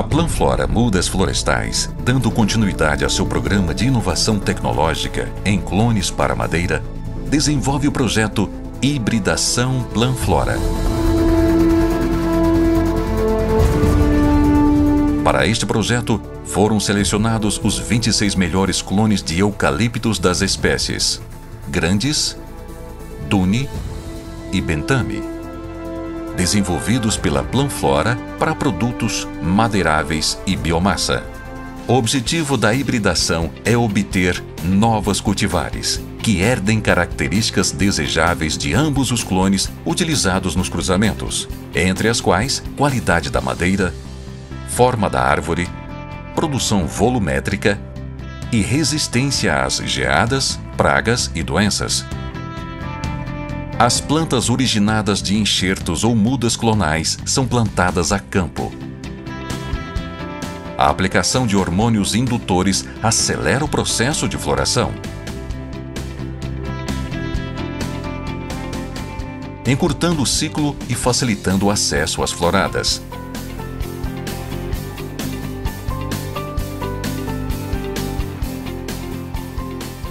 A Planflora Mudas Florestais, dando continuidade a seu programa de inovação tecnológica em clones para madeira, desenvolve o projeto Hibridação Planflora. Para este projeto, foram selecionados os 26 melhores clones de eucaliptos das espécies Grandes, Dune e Bentame desenvolvidos pela Planflora para produtos madeiráveis e biomassa. O objetivo da hibridação é obter novas cultivares, que herdem características desejáveis de ambos os clones utilizados nos cruzamentos, entre as quais qualidade da madeira, forma da árvore, produção volumétrica e resistência às geadas, pragas e doenças. As plantas originadas de enxertos ou mudas clonais são plantadas a campo. A aplicação de hormônios indutores acelera o processo de floração. encurtando o ciclo e facilitando o acesso às floradas.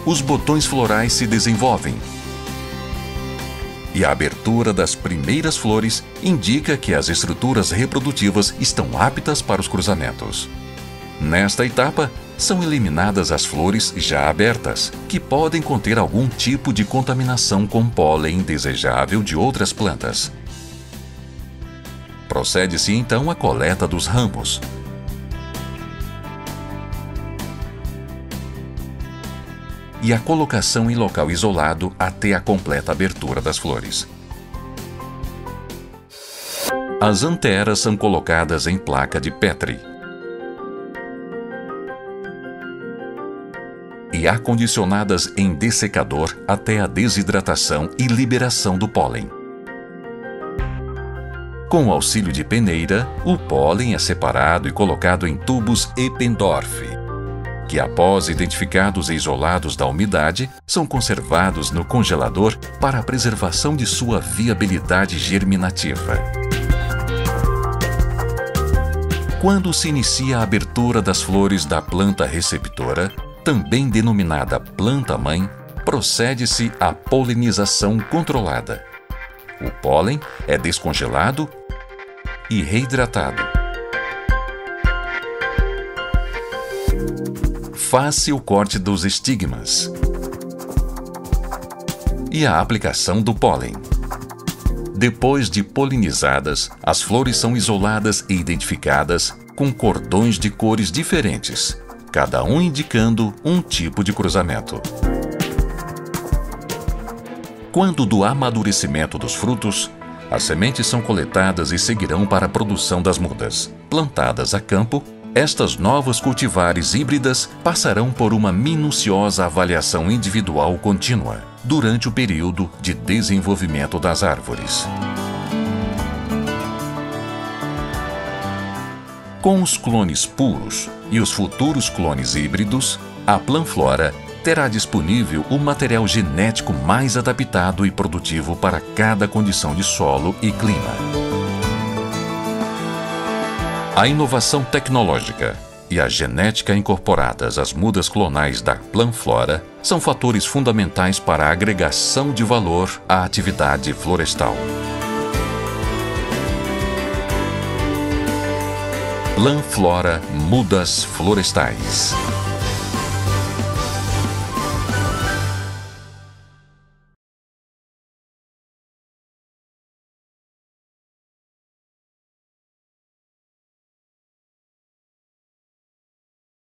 Os botões florais se desenvolvem, e a abertura das primeiras flores indica que as estruturas reprodutivas estão aptas para os cruzamentos. Nesta etapa, são eliminadas as flores já abertas, que podem conter algum tipo de contaminação com pólen indesejável de outras plantas. Procede-se então à coleta dos ramos, e a colocação em local isolado até a completa abertura das flores. As anteras são colocadas em placa de Petri e acondicionadas em dessecador até a desidratação e liberação do pólen. Com o auxílio de peneira, o pólen é separado e colocado em tubos Eppendorf que, após identificados e isolados da umidade, são conservados no congelador para a preservação de sua viabilidade germinativa. Quando se inicia a abertura das flores da planta receptora, também denominada planta-mãe, procede-se à polinização controlada. O pólen é descongelado e reidratado. Faz-se o corte dos estigmas e a aplicação do pólen. Depois de polinizadas, as flores são isoladas e identificadas com cordões de cores diferentes, cada um indicando um tipo de cruzamento. Quando do amadurecimento dos frutos, as sementes são coletadas e seguirão para a produção das mudas, plantadas a campo estas novas cultivares híbridas passarão por uma minuciosa avaliação individual contínua durante o período de desenvolvimento das árvores. Com os clones puros e os futuros clones híbridos, a Planflora terá disponível o material genético mais adaptado e produtivo para cada condição de solo e clima. A inovação tecnológica e a genética incorporadas às mudas clonais da Planflora são fatores fundamentais para a agregação de valor à atividade florestal. Planflora Mudas Florestais